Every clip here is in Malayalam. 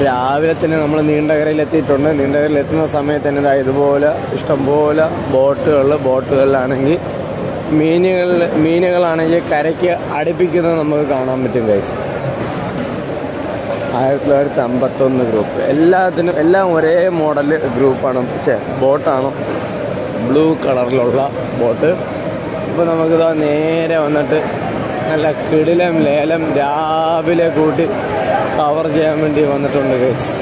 രാവിലെ തന്നെ നമ്മൾ നീണ്ടകരയിൽ എത്തിയിട്ടുണ്ട് നീണ്ടകരയിൽ എത്തുന്ന സമയത്ത് തന്നെ ഇതാ ഇതുപോലെ ഇഷ്ടംപോലെ ബോട്ടുകൾ ബോട്ടുകളിലാണെങ്കിൽ മീനുകൾ മീനുകളാണെങ്കിൽ കരയ്ക്ക് അടുപ്പിക്കുന്നത് നമുക്ക് കാണാൻ പറ്റും കൈസ് ആയിരത്തി തൊള്ളായിരത്തി അമ്പത്തൊന്ന് ഗ്രൂപ്പ് എല്ലാത്തിനും എല്ലാം ഒരേ മോഡൽ ഗ്രൂപ്പാണ് പക്ഷേ ബോട്ടാണ് ബ്ലൂ കളറിലുള്ള ബോട്ട്. ഇപ്പോൾ നമുക്കിതാ നേരെ വന്നിട്ട് നല്ല കിടിലം ലേലം രാവിലെ കൂട്ടി കവർ ചെയ്യാൻ വേണ്ടി വന്നിട്ടുണ്ട് ഗൈസ്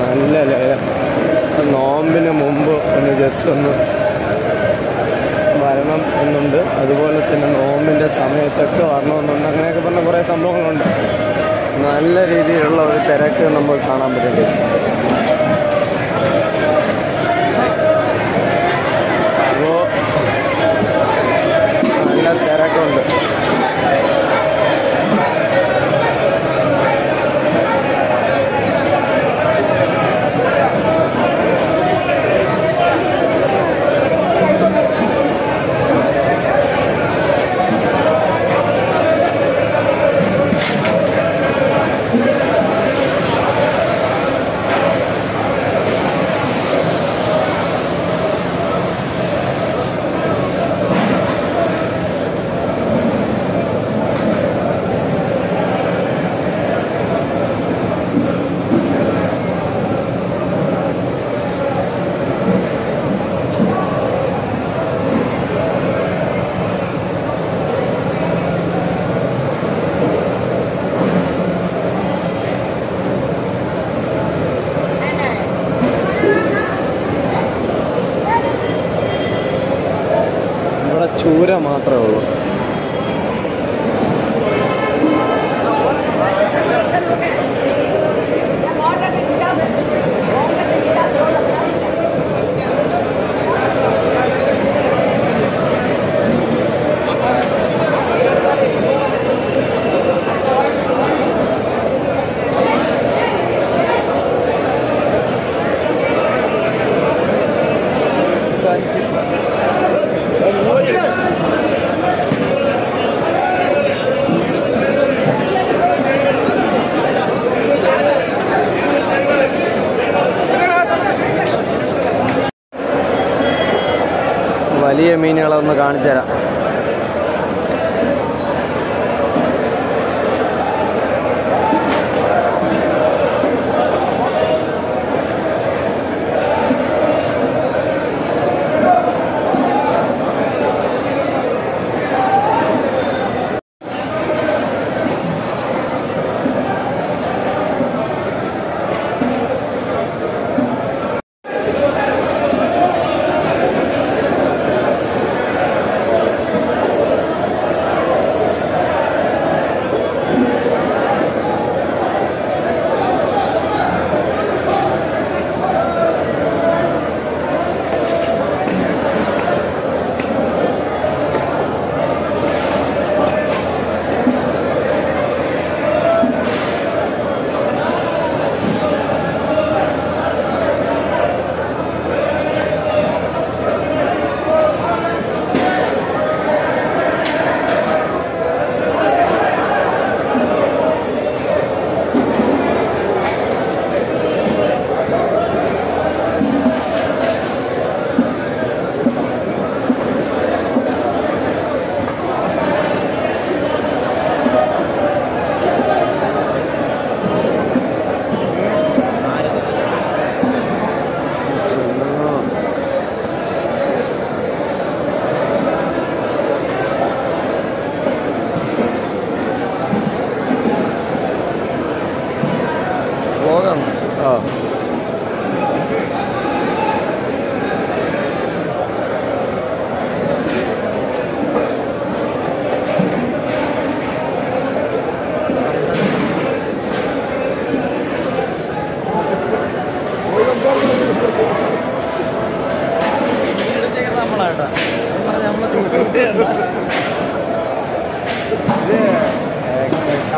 നല്ല ലേലം നോമ്പിന് മുമ്പ് ഒന്ന് ജസ്റ്റ് ഒന്ന് വരണം എന്നുണ്ട്. അതുപോലെ തന്നെ നോമ്പിന്റെ സമയത്തൊക്കെ വരണമെന്നുണ്ട്. അങ്ങനെയൊക്കെ പറഞ്ഞ കുറേ സംഭവങ്ങളുണ്ട്. നല്ല രീതിയിലുള്ള ഒരു തിരക്ക് നമുക്ക് കാണാൻ പറ്റും ഗൈസ് ചൂര മാത്രമേ ഉള്ളൂ. മീനുകളൊന്ന് കാണിച്ചു തരാം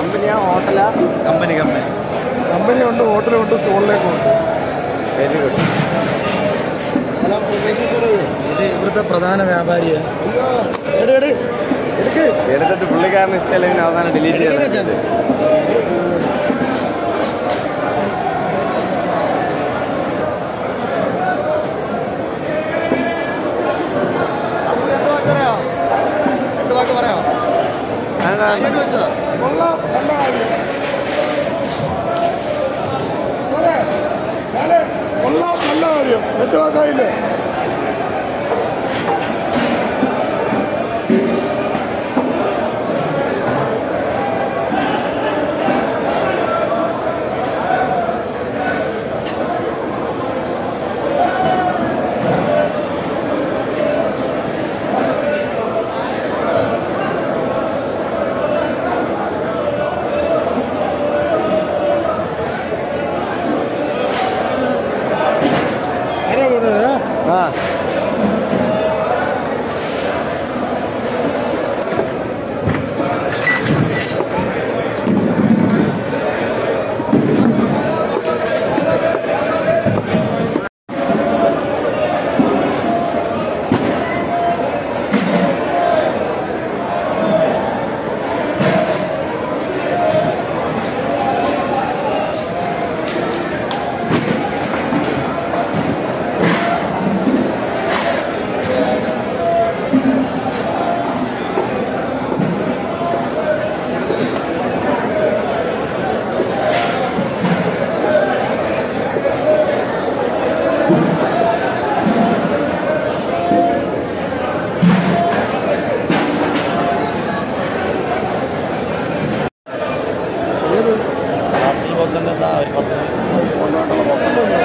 കമ്പനിയാ ഹോട്ടലാ? Company company. കമ്പനി ഉണ്ട്. ഹോട്ടലുണ്ട് സ്റ്റോളിലേക്കുണ്ട് വെരി ഗുഡ് ഇത് ഇവിടുത്തെ പ്രധാന വ്യാപാരിയാണ് എടുത്തിട്ട് പുള്ളിക്കാരന് ഇഷ്ടമല്ലെങ്കിൽ അവസാനം ഡിലീറ്റ് ചെയ്യാൻ പറയാമോ? പറയാമോ കൊള്ളാം നല്ല കാര്യം. എട്ട് ആരാ なんだろう。